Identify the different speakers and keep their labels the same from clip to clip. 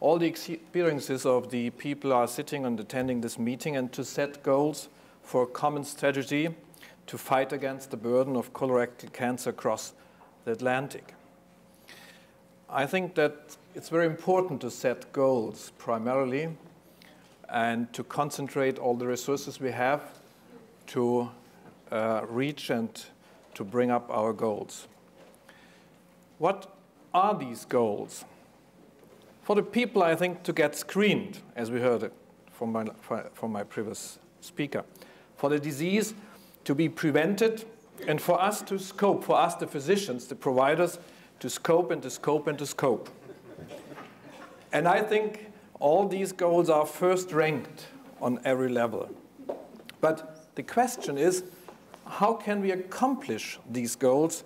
Speaker 1: all the experiences of the people are sitting and attending this meeting and to set goals for a common strategy to fight against the burden of colorectal cancer across the Atlantic. I think that it's very important to set goals primarily and to concentrate all the resources we have to uh, reach and to bring up our goals. What are these goals? For the people, I think, to get screened, as we heard from my, from my previous speaker. For the disease to be prevented, and for us to scope, for us, the physicians, the providers, to scope and to scope and to scope. and I think all these goals are first ranked on every level. But the question is, how can we accomplish these goals?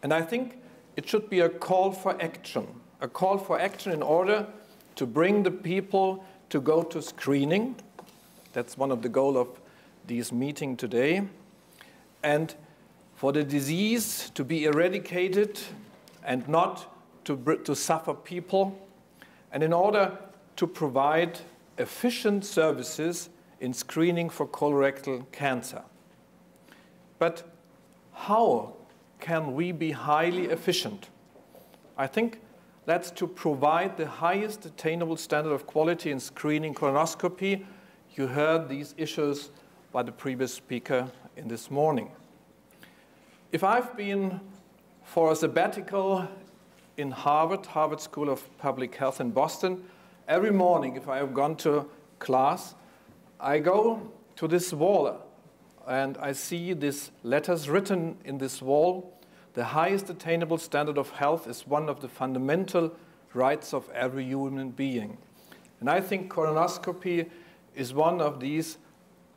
Speaker 1: And I think it should be a call for action a call for action in order to bring the people to go to screening. That's one of the goals of this meeting today. And for the disease to be eradicated and not to, to suffer people. And in order to provide efficient services in screening for colorectal cancer. But how can we be highly efficient? I think that's to provide the highest attainable standard of quality in screening colonoscopy. You heard these issues by the previous speaker in this morning. If I've been for a sabbatical in Harvard, Harvard School of Public Health in Boston, every morning if I have gone to class, I go to this wall and I see these letters written in this wall the highest attainable standard of health is one of the fundamental rights of every human being. And I think colonoscopy is one of these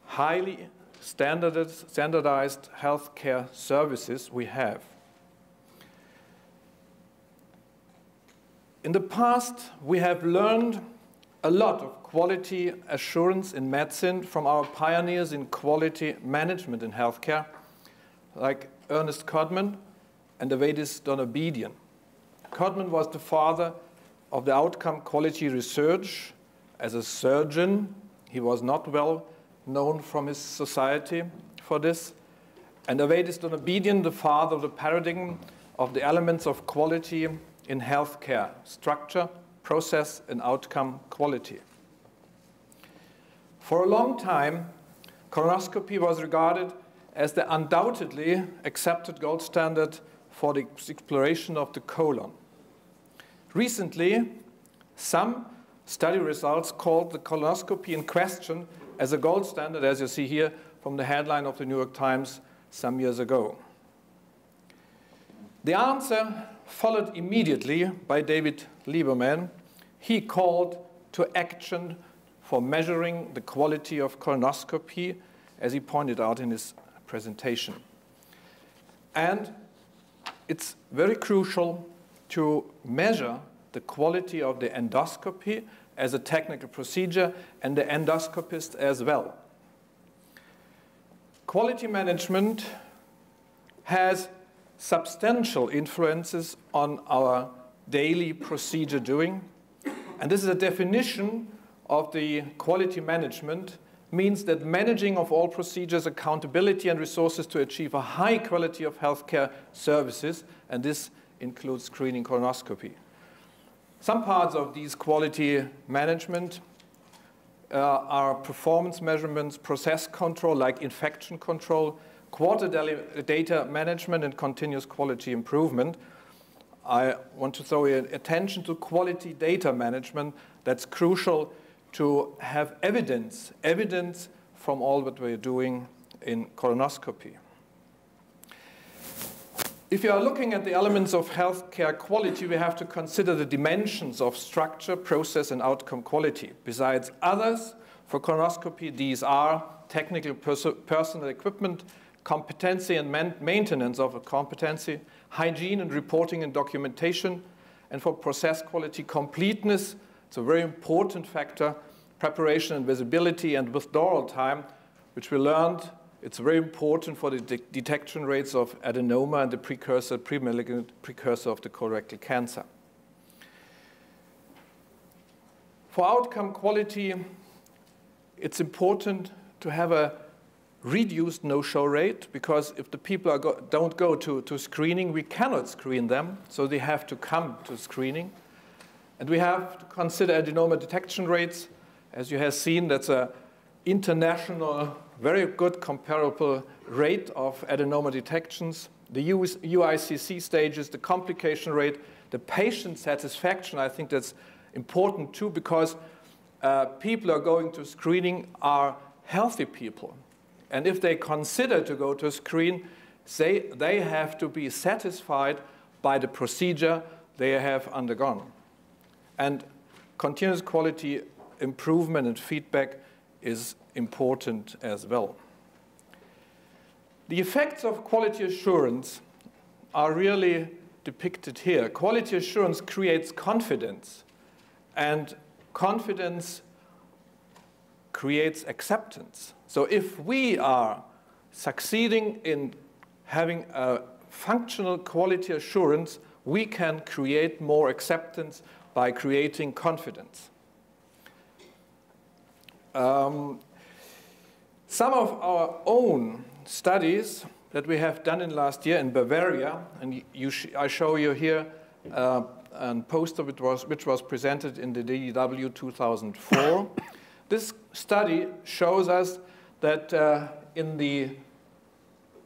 Speaker 1: highly standardized, healthcare services we have. In the past, we have learned a lot of quality assurance in medicine from our pioneers in quality management in healthcare, like Ernest Codman, and the Avedis Donabedian. Codman was the father of the outcome quality research. As a surgeon, he was not well known from his society for this. And the Avedis Donabedian, the father of the paradigm of the elements of quality in healthcare, structure, process, and outcome quality. For a long time, colonoscopy was regarded as the undoubtedly accepted gold standard for the exploration of the colon. Recently, some study results called the colonoscopy in question as a gold standard, as you see here from the headline of the New York Times some years ago. The answer followed immediately by David Lieberman. He called to action for measuring the quality of colonoscopy, as he pointed out in his presentation. And it's very crucial to measure the quality of the endoscopy as a technical procedure and the endoscopist as well. Quality management has substantial influences on our daily procedure doing. And this is a definition of the quality management means that managing of all procedures, accountability, and resources to achieve a high quality of healthcare services, and this includes screening colonoscopy. Some parts of these quality management uh, are performance measurements, process control like infection control, quarter data management, and continuous quality improvement. I want to throw your attention to quality data management. That's crucial to have evidence, evidence from all that we're doing in colonoscopy. If you are looking at the elements of healthcare quality, we have to consider the dimensions of structure, process, and outcome quality. Besides others, for colonoscopy, these are technical pers personal equipment, competency and maintenance of a competency, hygiene and reporting and documentation, and for process quality, completeness, it's a very important factor, preparation and visibility and withdrawal time, which we learned it's very important for the de detection rates of adenoma and the precursor, pre-malignant precursor of the colorectal cancer. for outcome quality, it's important to have a reduced no-show rate because if the people go, don't go to, to screening, we cannot screen them, so they have to come to screening. And we have to consider adenoma detection rates. As you have seen, that's an international, very good comparable rate of adenoma detections. The UICC stages, the complication rate, the patient satisfaction, I think that's important too because uh, people are going to screening are healthy people. And if they consider to go to a screen, they, they have to be satisfied by the procedure they have undergone. And continuous quality improvement and feedback is important as well. The effects of quality assurance are really depicted here. Quality assurance creates confidence, and confidence creates acceptance. So if we are succeeding in having a functional quality assurance, we can create more acceptance by creating confidence. Um, some of our own studies that we have done in last year in Bavaria, and sh I show you here uh, a poster which was, which was presented in the DDW 2004. this study shows us that uh, in the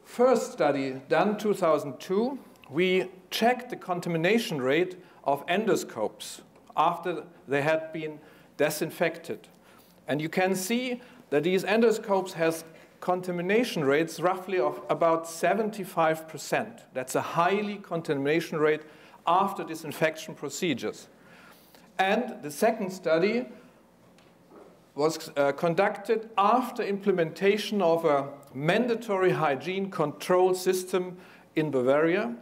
Speaker 1: first study done 2002, we checked the contamination rate of endoscopes after they had been disinfected. And you can see that these endoscopes has contamination rates roughly of about 75%. That's a highly contamination rate after disinfection procedures. And the second study was uh, conducted after implementation of a mandatory hygiene control system in Bavaria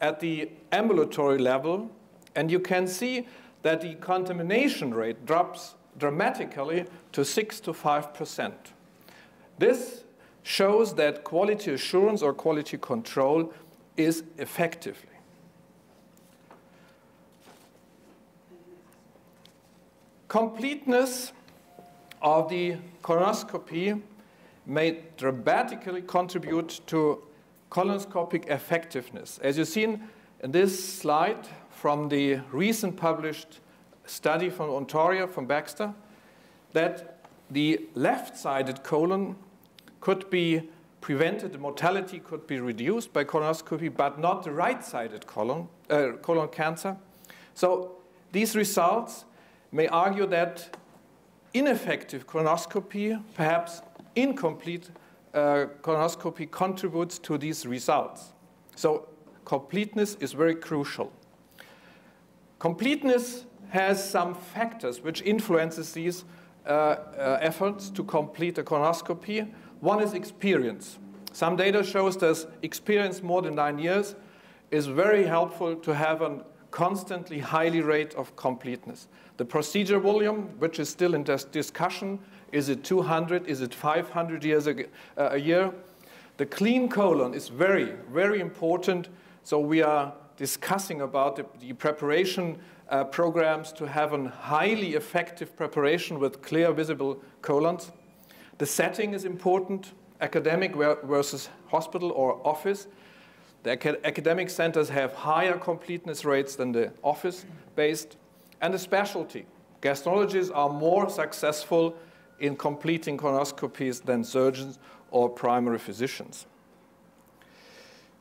Speaker 1: at the ambulatory level. And you can see that the contamination rate drops dramatically to 6 to 5 percent. This shows that quality assurance or quality control is effectively. Completeness of the colonoscopy may dramatically contribute to colonoscopic effectiveness. As you've seen in this slide from the recent published study from Ontario, from Baxter, that the left-sided colon could be prevented, the mortality could be reduced by colonoscopy, but not the right-sided colon, uh, colon cancer. So these results may argue that ineffective colonoscopy, perhaps incomplete uh, colonoscopy contributes to these results. So completeness is very crucial. Completeness has some factors which influences these uh, uh, efforts to complete a colonoscopy. One is experience. Some data shows that experience more than nine years is very helpful to have a constantly highly rate of completeness. The procedure volume, which is still in discussion, is it 200, is it 500 years a, uh, a year? The clean colon is very, very important. So we are discussing about the, the preparation uh, programs to have a highly effective preparation with clear visible colons. The setting is important, academic versus hospital or office. The academic centers have higher completeness rates than the office-based. And the specialty. Gastrologists are more successful in completing colonoscopies than surgeons or primary physicians.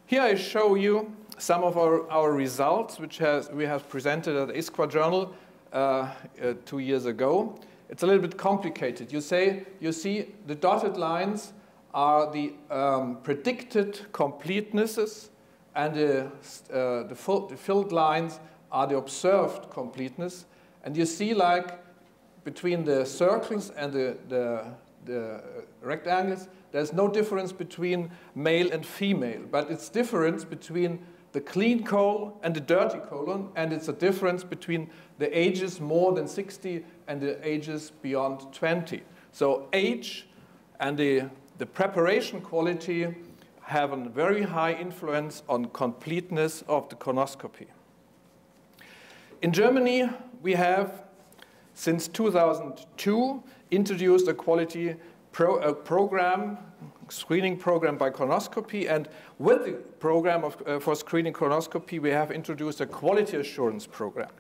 Speaker 1: Here I show you some of our, our results, which has, we have presented at the Journal uh, uh, two years ago. It's a little bit complicated. You say, you see the dotted lines are the um, predicted completenesses, and the, uh, the, full, the filled lines are the observed completeness. And you see like between the circles and the, the, the rectangles, there's no difference between male and female, but it's difference between the clean colon and the dirty colon, and it's a difference between the ages more than 60 and the ages beyond 20. So age and the, the preparation quality have a very high influence on completeness of the colonoscopy. In Germany, we have since 2002, introduced a quality pro, a program, screening program by colonoscopy. And with the program of, uh, for screening colonoscopy, we have introduced a quality assurance program.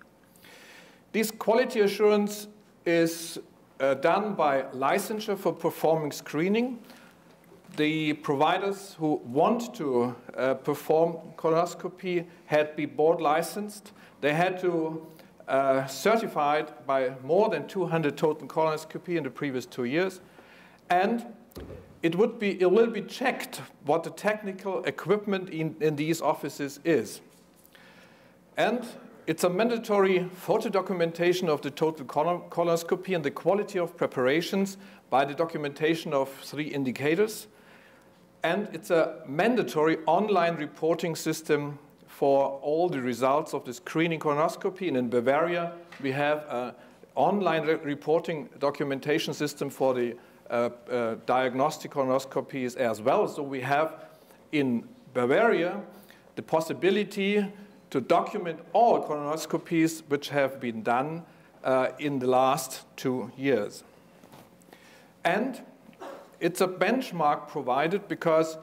Speaker 1: This quality assurance is uh, done by licensure for performing screening. The providers who want to uh, perform colonoscopy had to be board licensed. They had to uh, certified by more than 200 total colonoscopy in the previous two years. And it, would be, it will be checked what the technical equipment in, in these offices is. And it's a mandatory photo documentation of the total colonoscopy and the quality of preparations by the documentation of three indicators. And it's a mandatory online reporting system for all the results of the screening colonoscopy. And in Bavaria, we have an online re reporting documentation system for the uh, uh, diagnostic colonoscopies as well. So we have in Bavaria the possibility to document all colonoscopies which have been done uh, in the last two years. And it's a benchmark provided because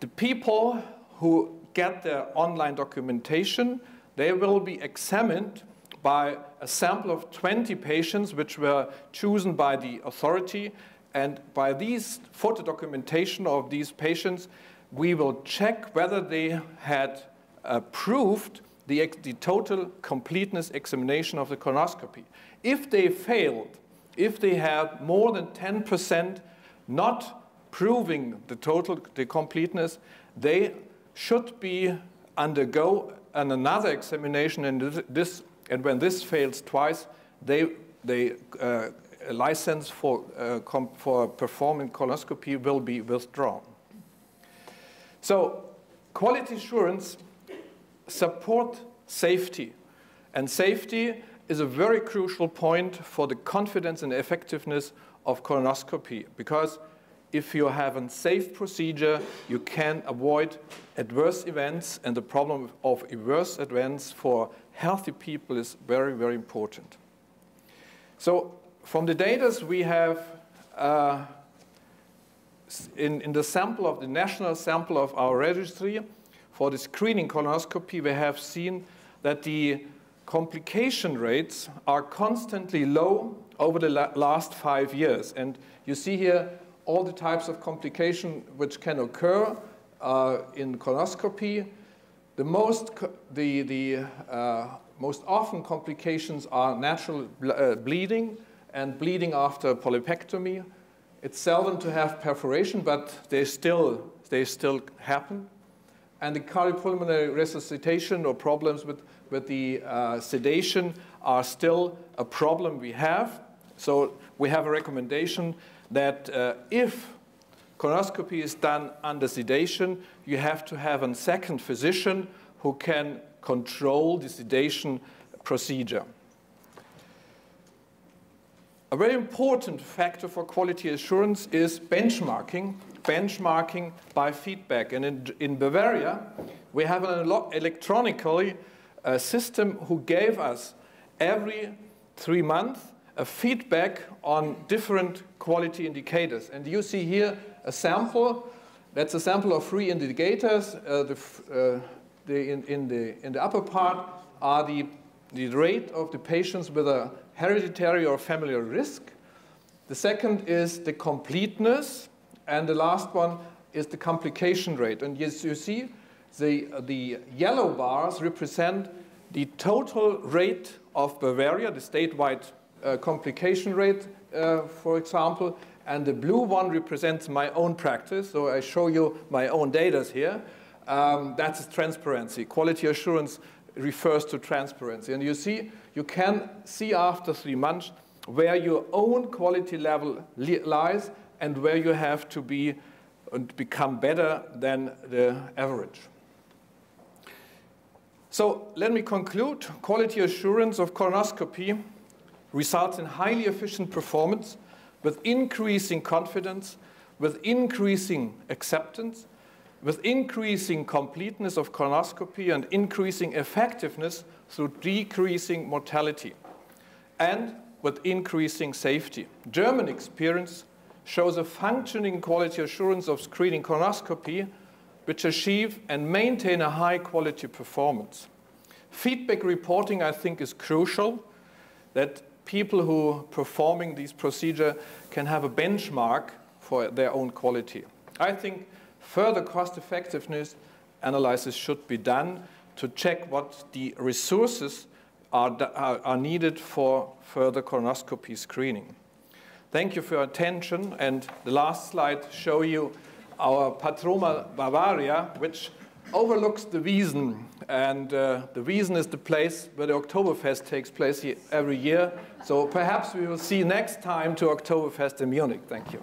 Speaker 1: the people who get their online documentation, they will be examined by a sample of 20 patients which were chosen by the authority. And by these photo documentation of these patients, we will check whether they had approved the, the total completeness examination of the colonoscopy. If they failed, if they had more than 10% not proving the total, the completeness, they should be undergo an another examination and this and when this fails twice, they, they uh, license for, uh, for performing colonoscopy will be withdrawn. So quality assurance support safety. And safety is a very crucial point for the confidence and effectiveness of colonoscopy because if you have a safe procedure, you can avoid adverse events, and the problem of adverse events for healthy people is very, very important. So from the data we have uh, in, in the sample of the national sample of our registry for the screening colonoscopy, we have seen that the complication rates are constantly low over the la last five years. And you see here all the types of complication which can occur uh, in colonoscopy. The most, the, the, uh, most often complications are natural ble uh, bleeding and bleeding after polypectomy. It's seldom to have perforation, but they still, they still happen. And the cardiopulmonary resuscitation or problems with, with the uh, sedation are still a problem we have. So we have a recommendation that uh, if colonoscopy is done under sedation, you have to have a second physician who can control the sedation procedure. A very important factor for quality assurance is benchmarking, benchmarking by feedback. And in, in Bavaria, we have an electronically uh, system who gave us every three months a feedback on different quality indicators. And you see here a sample. That's a sample of three indicators. Uh, the, uh, the, in, in, the, in the upper part are the, the rate of the patients with a hereditary or familial risk. The second is the completeness. And the last one is the complication rate. And yes, you see, the, the yellow bars represent the total rate of Bavaria, the statewide uh, complication rate, uh, for example, and the blue one represents my own practice. So I show you my own data here. Um, that's transparency. Quality assurance refers to transparency. And you see, you can see after three months where your own quality level li lies and where you have to be and become better than the average. So let me conclude. Quality assurance of colonoscopy results in highly efficient performance with increasing confidence, with increasing acceptance, with increasing completeness of colonoscopy and increasing effectiveness through decreasing mortality. And with increasing safety. German experience shows a functioning quality assurance of screening colonoscopy which achieve and maintain a high quality performance. Feedback reporting, I think, is crucial that people who performing these procedure can have a benchmark for their own quality. I think further cost effectiveness analysis should be done to check what the resources are, are, are needed for further colonoscopy screening. Thank you for your attention. And the last slide show you our Patrona Bavaria, which overlooks the Wiesn. And uh, the Wiesn is the place where the Oktoberfest takes place every year. So perhaps we will see next time to Oktoberfest in Munich. Thank you.